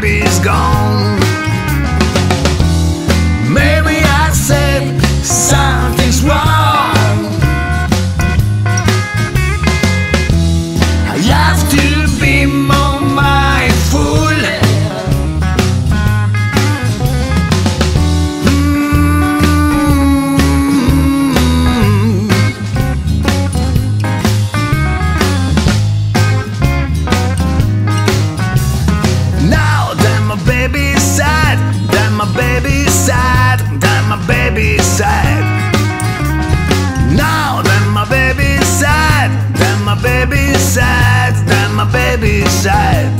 baby's gone. baby's side.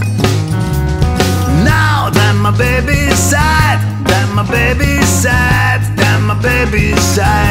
Now that my baby's sad, that my baby's sad, that my baby's sad.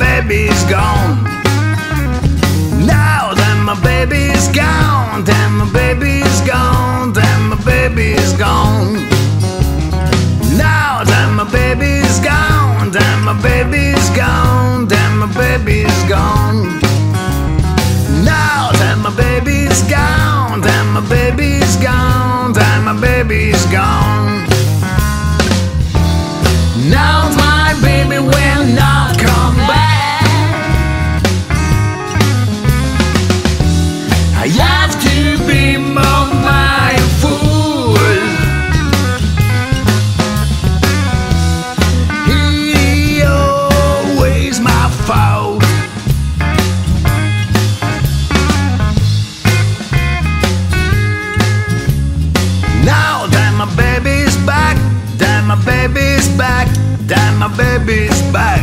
baby's gone. Now that my baby's gone, then my baby's gone, then my baby's gone. Now that my baby's gone, then my baby's gone, then my baby's gone. Now that my baby's gone, then my baby's gone, then my baby's gone. my baby's back.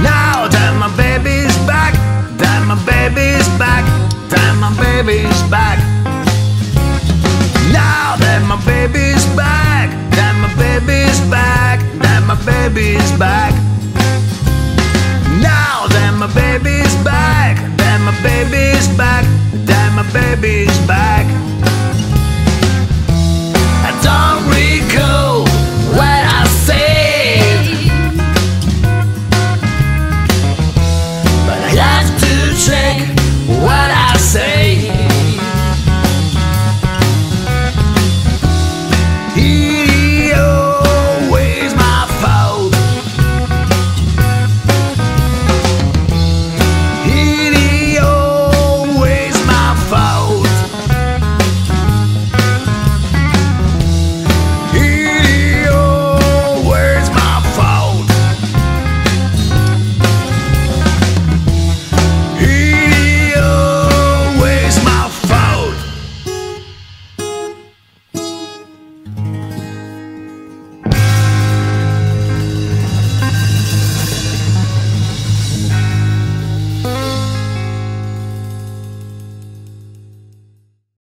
Now that my baby's back, that my baby's back, that my baby's back. Now that my baby's back, that my baby's back, that my baby's back. Now that my baby's back, that my baby's back, that my baby's